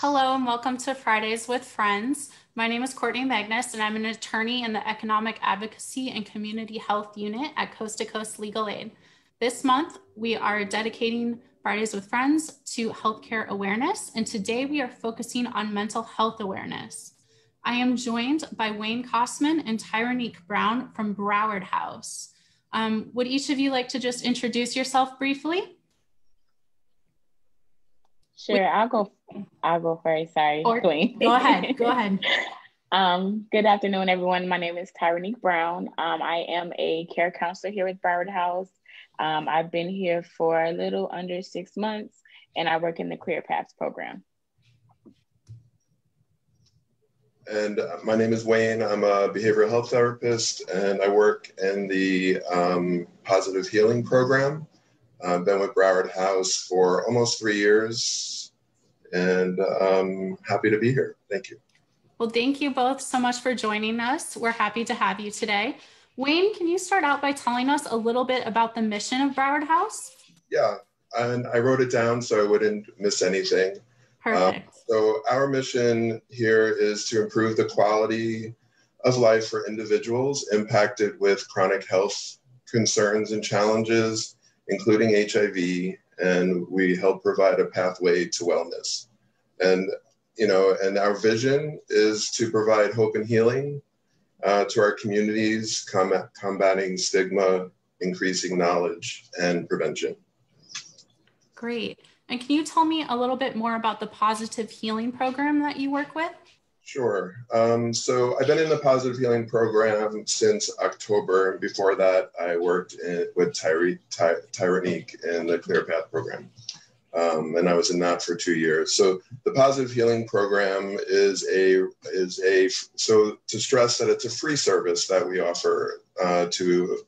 Hello and welcome to Fridays with Friends. My name is Courtney Magnus and I'm an attorney in the Economic Advocacy and Community Health Unit at Coast to Coast Legal Aid. This month, we are dedicating Fridays with Friends to healthcare awareness, and today we are focusing on mental health awareness. I am joined by Wayne Kosman and Tyronique Brown from Broward House. Um, would each of you like to just introduce yourself briefly? Sure, I'll go. I'll go first. Sorry, or, Go ahead. Go ahead. um, good afternoon, everyone. My name is Tyronique Brown. Um, I am a care counselor here at Broward House. Um, I've been here for a little under six months, and I work in the Clear Paths program. And uh, my name is Wayne. I'm a behavioral health therapist, and I work in the um, Positive Healing Program. I've been with Broward House for almost three years and I'm um, happy to be here. Thank you. Well, thank you both so much for joining us. We're happy to have you today. Wayne, can you start out by telling us a little bit about the mission of Broward House? Yeah, and I wrote it down so I wouldn't miss anything. Perfect. Um, so, our mission here is to improve the quality of life for individuals impacted with chronic health concerns and challenges including HIV, and we help provide a pathway to wellness. And you know, and our vision is to provide hope and healing uh, to our communities, com- combating stigma, increasing knowledge, and prevention. Great. And can you tell me a little bit more about the positive healing program that you work with? Sure. Um, so I've been in the positive healing program since October. Before that, I worked in, with Tyre, Ty, Tyronique in the Clear Path program. Um, and I was in that for two years. So the positive healing program is a is a so to stress that it's a free service that we offer uh, to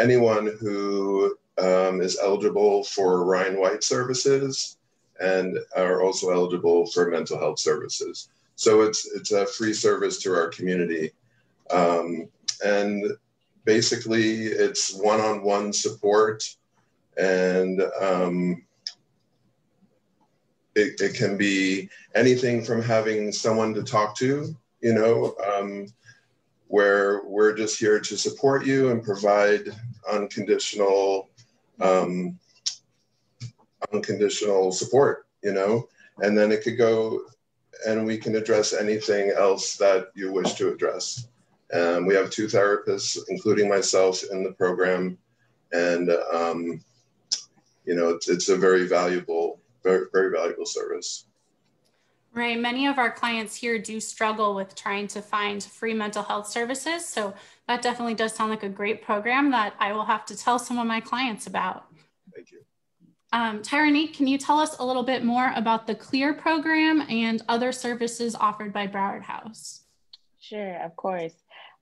anyone who um, is eligible for Ryan White services and are also eligible for mental health services. So it's it's a free service to our community, um, and basically it's one-on-one support, and um, it, it can be anything from having someone to talk to, you know, um, where we're just here to support you and provide unconditional um, unconditional support, you know, and then it could go and we can address anything else that you wish to address. Um, we have two therapists, including myself, in the program, and um, you know it's, it's a very valuable, very very valuable service. Right. Many of our clients here do struggle with trying to find free mental health services. So that definitely does sound like a great program that I will have to tell some of my clients about. Thank you. Um, can you tell us a little bit more about the CLEAR program and other services offered by Broward House? Sure, of course.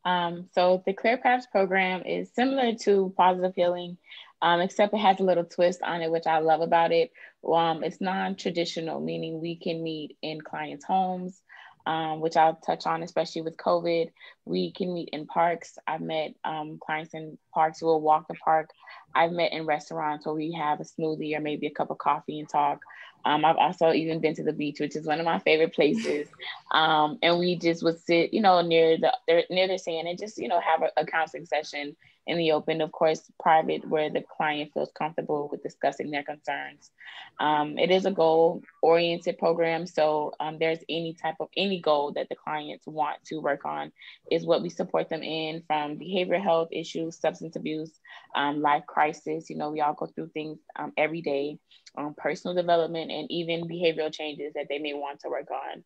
Um, so the Clear Paths program is similar to Positive Healing, um, except it has a little twist on it, which I love about it. Um, it's non-traditional, meaning we can meet in clients' homes, um, which I'll touch on, especially with COVID. We can meet in parks. I've met um, clients in parks who will walk the park. I've met in restaurants where we have a smoothie or maybe a cup of coffee and talk. Um, I've also even been to the beach, which is one of my favorite places. Um, and we just would sit, you know, near the near the sand and just, you know, have a, a counseling session in the open, of course, private, where the client feels comfortable with discussing their concerns. Um, it is a goal oriented program. So um, there's any type of any goal that the clients want to work on is what we support them in from behavioral health issues, substance abuse, um, life crisis. You know, we all go through things um, every day, um, personal development, and even behavioral changes that they may want to work on.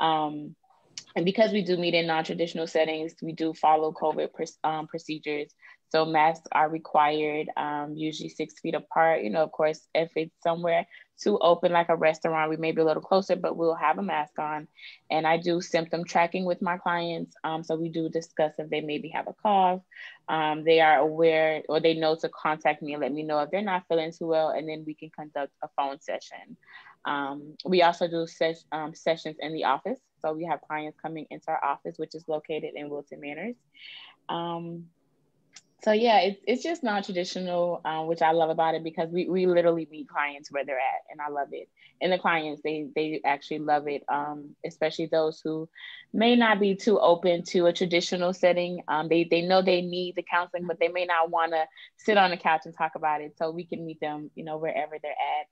Um, and because we do meet in non-traditional settings, we do follow COVID um, procedures. So masks are required, um, usually six feet apart. You know, of course, if it's somewhere too open, like a restaurant, we may be a little closer, but we'll have a mask on. And I do symptom tracking with my clients. Um, so we do discuss if they maybe have a cough. Um, they are aware or they know to contact me and let me know if they're not feeling too well, and then we can conduct a phone session. Um, we also do ses- um, sessions in the office. So we have clients coming into our office, which is located in Wilton Manors. Um, so yeah, it's it's just non-traditional, um, which I love about it because we, we literally meet clients where they're at, and I love it. And the clients they they actually love it, um, especially those who may not be too open to a traditional setting. Um, they they know they need the counseling, but they may not want to sit on the couch and talk about it. So we can meet them, you know, wherever they're at.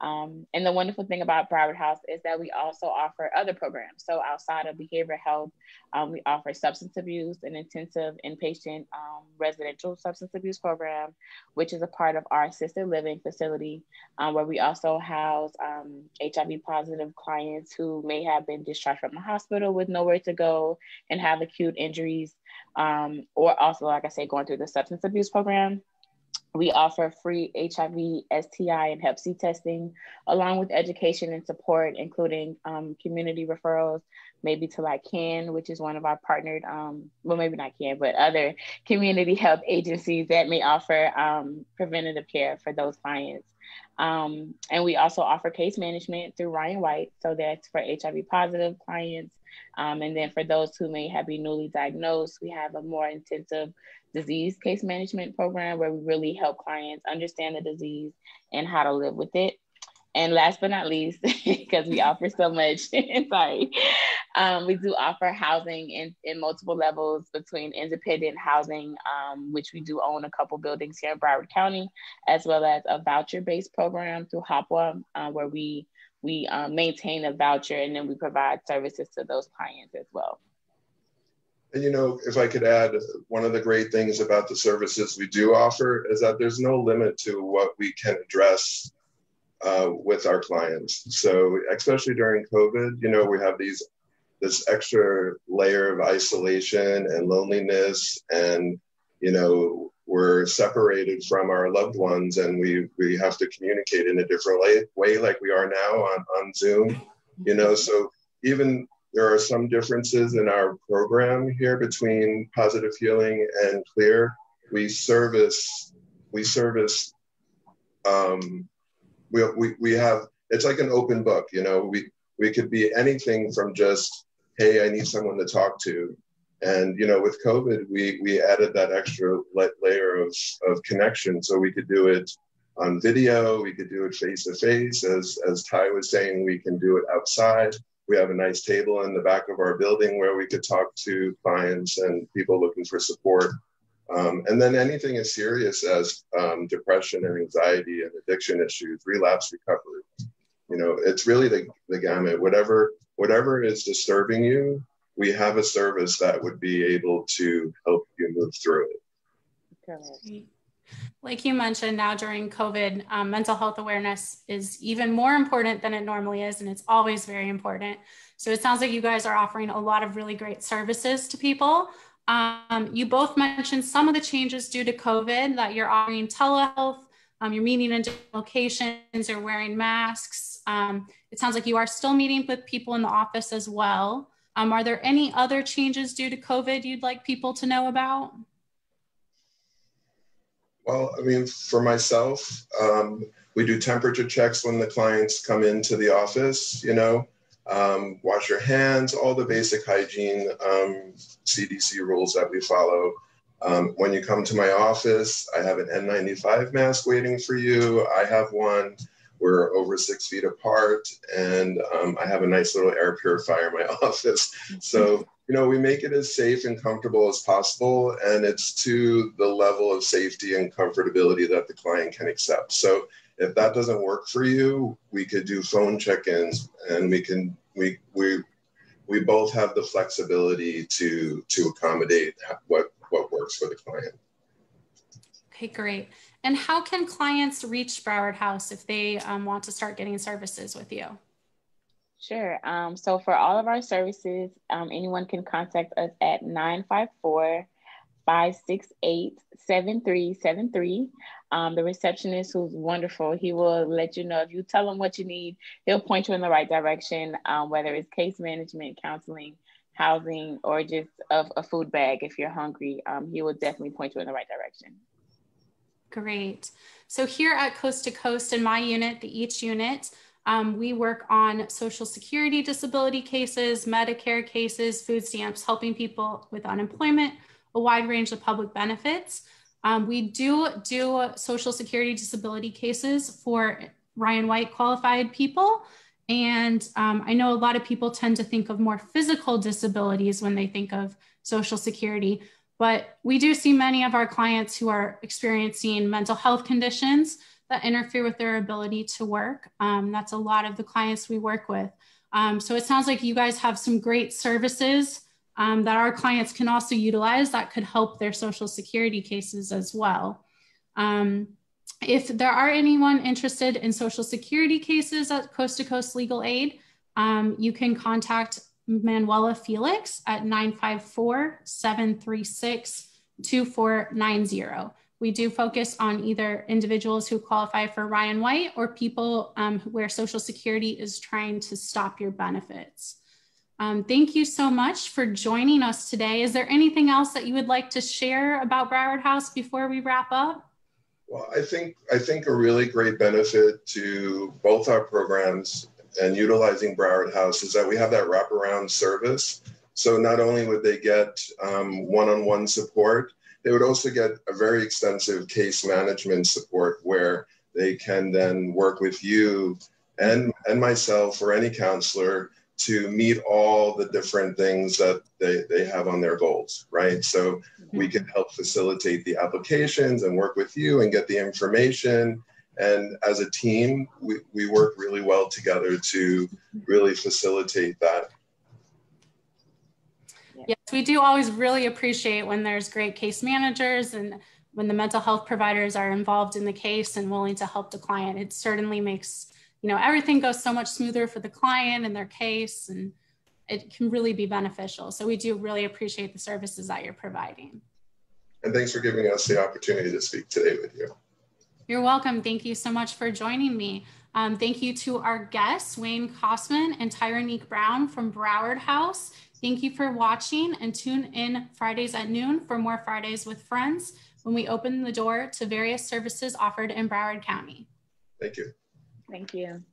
Um, and the wonderful thing about Broward House is that we also offer other programs. So outside of behavioral health, um, we offer substance abuse and intensive inpatient um, residential substance abuse program, which is a part of our assisted living facility, um, where we also house HIV um, positive clients who may have been discharged from the hospital with nowhere to go and have acute injuries, um, or also, like I say, going through the substance abuse program. We offer free HIV, STI, and Hep C testing, along with education and support, including um, community referrals, maybe to like CAN, which is one of our partnered, um, well, maybe not CAN, but other community health agencies that may offer um, preventative care for those clients. Um, and we also offer case management through Ryan White. So that's for HIV positive clients. Um, and then for those who may have been newly diagnosed, we have a more intensive disease case management program where we really help clients understand the disease and how to live with it. And last but not least, because we offer so much, sorry, um, we do offer housing in, in multiple levels between independent housing, um, which we do own a couple buildings here in Broward County, as well as a voucher-based program through HOPWA, uh, where we we um, maintain a voucher and then we provide services to those clients as well. And you know, if I could add, one of the great things about the services we do offer is that there's no limit to what we can address uh, with our clients. So, especially during COVID, you know, we have these this extra layer of isolation and loneliness, and you know, we're separated from our loved ones, and we we have to communicate in a different way, way like we are now on on Zoom. You know, so even there are some differences in our program here between positive healing and clear. We service, we service, um, we, we, we have, it's like an open book, you know, we, we could be anything from just, hey, I need someone to talk to. And, you know, with COVID, we, we added that extra layer of, of connection. So we could do it on video, we could do it face to face. As, as Ty was saying, we can do it outside we have a nice table in the back of our building where we could talk to clients and people looking for support. Um, and then anything as serious as um, depression and anxiety and addiction issues, relapse recovery. You know, it's really the, the gamut. Whatever whatever is disturbing you, we have a service that would be able to help you move through it. Like you mentioned, now during COVID, um, mental health awareness is even more important than it normally is, and it's always very important. So it sounds like you guys are offering a lot of really great services to people. Um, you both mentioned some of the changes due to COVID that you're offering telehealth, um, you're meeting in different locations, you're wearing masks. Um, it sounds like you are still meeting with people in the office as well. Um, are there any other changes due to COVID you'd like people to know about? Well, I mean, for myself, um, we do temperature checks when the clients come into the office, you know, um, wash your hands, all the basic hygiene um, CDC rules that we follow. Um, when you come to my office, I have an N95 mask waiting for you. I have one. We're over six feet apart, and um, I have a nice little air purifier in my office. So you know, we make it as safe and comfortable as possible, and it's to the level of safety and comfortability that the client can accept. So if that doesn't work for you, we could do phone check-ins, and we can we we we both have the flexibility to to accommodate what what works for the client. Okay, great. And how can clients reach Broward House if they um, want to start getting services with you? Sure. Um, so for all of our services, um, anyone can contact us at 954 568 7373. Um, the receptionist, who's wonderful, he will let you know if you tell him what you need, he'll point you in the right direction, um, whether it's case management, counseling, housing, or just a, a food bag if you're hungry. Um, he will definitely point you in the right direction. Great. So here at Coast to Coast in my unit, the EACH unit, um, we work on Social Security disability cases, Medicare cases, food stamps, helping people with unemployment, a wide range of public benefits. Um, we do do social security disability cases for Ryan White qualified people. And um, I know a lot of people tend to think of more physical disabilities when they think of social security, but we do see many of our clients who are experiencing mental health conditions that interfere with their ability to work. Um, that's a lot of the clients we work with. Um, so it sounds like you guys have some great services um, that our clients can also utilize that could help their social security cases as well. Um, if there are anyone interested in social security cases at Coast to Coast Legal Aid, um, you can contact Manuela Felix at 954 736 2490. We do focus on either individuals who qualify for Ryan White or people um, where Social Security is trying to stop your benefits. Um, thank you so much for joining us today. Is there anything else that you would like to share about Broward House before we wrap up? Well, I think I think a really great benefit to both our programs and utilizing Broward House is that we have that wraparound service. So not only would they get um, one-on-one support, they would also get a very extensive case management support where they can then work with you and, and myself or any counselor to meet all the different things that they, they have on their goals, right? So mm-hmm. we can help facilitate the applications and work with you and get the information. And as a team, we, we work really well together to really facilitate that. Yes, we do always really appreciate when there's great case managers and when the mental health providers are involved in the case and willing to help the client. It certainly makes, you know, everything goes so much smoother for the client and their case and it can really be beneficial. So we do really appreciate the services that you're providing. And thanks for giving us the opportunity to speak today with you. You're welcome. Thank you so much for joining me. Um, thank you to our guests, Wayne Kosman and Tyronique Brown from Broward House. Thank you for watching and tune in Fridays at noon for more Fridays with Friends when we open the door to various services offered in Broward County. Thank you. Thank you.